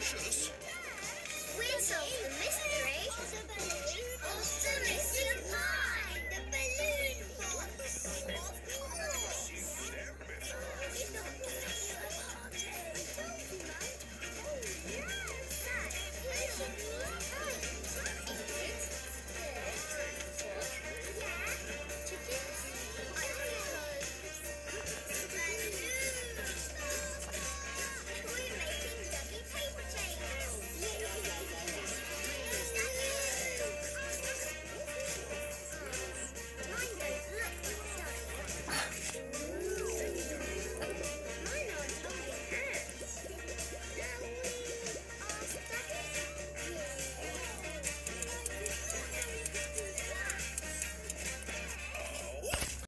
delicious. We solved the mystery